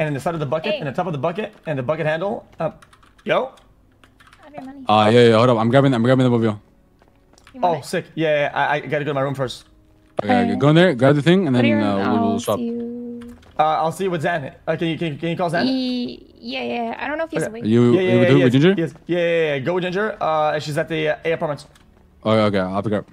and in the side of the bucket, Hey. and the top of the bucket, and the bucket handle. Up, yo. Ah. Uh, yeah, yeah, hold up. I'm grabbing, I'm grabbing the mobile. Oh, it? sick. Yeah, yeah, I, I gotta go to my room first. Okay, okay, go in there, grab the thing, and then uh, we will I'll swap. Uh, I'll see you with Zan. Uh, can you can, can you call Zan? E Yeah, yeah. I don't know if he's Okay. awake. You, Yeah, you yeah, with yeah, With Ginger? Yes. Yeah, yeah, yeah. Go with Ginger. Uh, she's at the uh, A apartments. Okay, oh, okay, I'll pick her up.